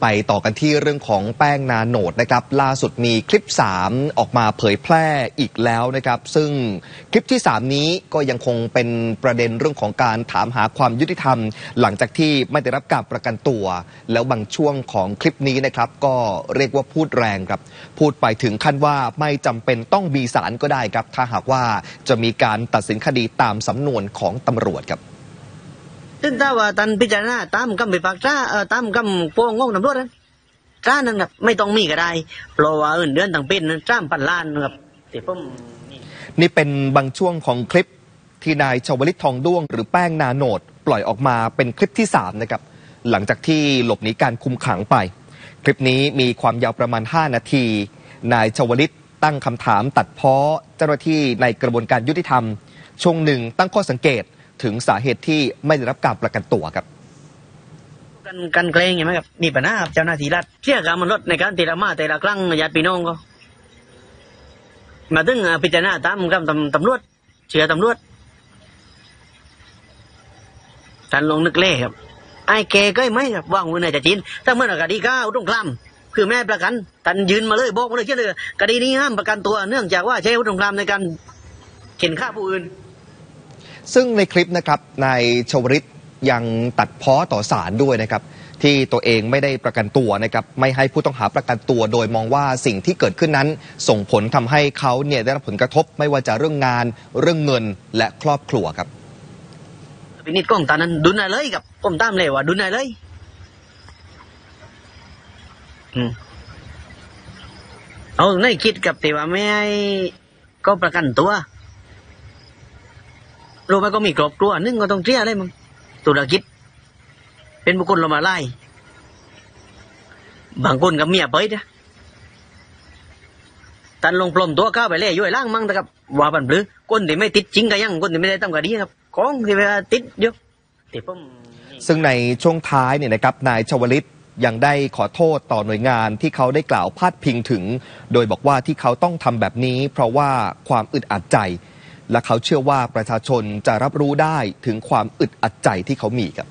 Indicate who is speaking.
Speaker 1: ไปต่อกันที่เรื่องของแป้งนาโนดนะครับล่าสุดมีคลิป 3 ออกมาเผยแพร่อีกแล้วนะครับ ซึ่งคลิปที่ 3 นี้ก็ยังคงเป็นประเด็นเรื่องของการถามหาความยุติธรรม หลังจากที่ไม่ได้รับการประกันตัว แล้วบางช่วงของคลิปนี้นะครับ ก็เรียกว่าพูดแรงครับ พูดไปถึงขั้นว่าไม่จำเป็นต้องมีสารก็ได้ครับ ถ้าหากว่าจะมีการตัดสินคดีตามสำนวนของตำรวจครับ
Speaker 2: ซึ่งถ้าว่าตันพิจารณาตามคำพิพากษาเอ่อตามคำฟ้องของตำรวจนั้นจ้านั้นครับไม่ต้องมีก็ได้เพราะว่าเอินเดือนต่างเป็นจ้ามพันล้านนะครับแต่ผมนี่
Speaker 1: นี่เป็นบางช่วงของคลิปที่นายชวลิตทองด้วง หรือแป้งนาโนดปล่อยออกมาเป็นคลิปที่3นะครับหลังจากที่หลบหนีการคุมขังไป คลิปนี้มีความยาวประมาณ 5 นาที นายชวลิตตั้งคำถามตัดเพ้อเจ้าหน้าที่ในกระบวนการยุติธรรม ช่วงหนึ่งตั้งข้อสังเกต ถึงสาเหตุที่ไม่ได้รับการประกันตัวครับ
Speaker 2: กันกันเกรงใช่ไหมครับมีปัญหากับเจ้าหน้าที่รัฐเสียการมันลดในการตีละมาแต่ละครั้งญาติพี่น้องก็ มาถึงอ่าพิจารณาตามคำตำตำรวจ เชื่อตำรวจท่านลงนึกเล่ครับไอ้แกก็ไหมครับว่างมือไหนจะจีนถ้าเมื่อคดีก้าวตรงคลำคือแม่ประกันท่านยืนมาเลยบอกมาเลยเชื่อเลยคดีนี้ห้ามประกันตัวเนื่องจากว่าใช้อาวุธสงครามในการเข็นฆ่าผู้อื่น
Speaker 1: ซึ่งในคลิปนะครับนายชวริตยังตัดเพ้อต่อศาลด้วยนะครับ ที่ตัวเองไม่ได้ประกันตัวนะครับ ไม่ให้ผู้ต้องหาประกันตัว โดยมองว่าสิ่งที่เกิดขึ้นนั้น ส่งผลทำให้เขาเนี่ยได้รับผลกระทบไม่ว่าจะเรื่องงาน เรื่องเงินและครอบครัวครับ
Speaker 2: พินิจกล้องตานั้นดุนอะไรเลยกับผมตามเลยว่าดุนอะไรเลยอืมเอาในคิดกับแต่ว่าไม่ให้ก็ประกันตัว รู้ไหมก็มีครอบครัวนึงก็ต้องเคลียร์เลยมึงธุรกิจ เป็นบุคคลเรามาไล่บางคนกับเมียไปนะตันลงปลอมตัวเข้าไปเล่ย่อยล่างมั่งนะครับว่าบันหรือคนที่ไม่ติดจริงก็ยังคนที่ไม่ได้ตั้งคดีครับของที่เวลาติดเยอะแต่ผมนี่
Speaker 1: ซึ่งในช่วงท้ายเนี่ยนะครับนายชวลิตยังได้ขอโทษต่อหน่วยงานที่เขาได้กล่าวพาดพิงถึง โดยบอกว่าที่เขาต้องทำแบบนี้ เพราะว่าความอึดอัดใจ และเขาเชื่อว่าประชาชนจะรับรู้ได้ถึงความอึดอัดใจที่เขามีครับ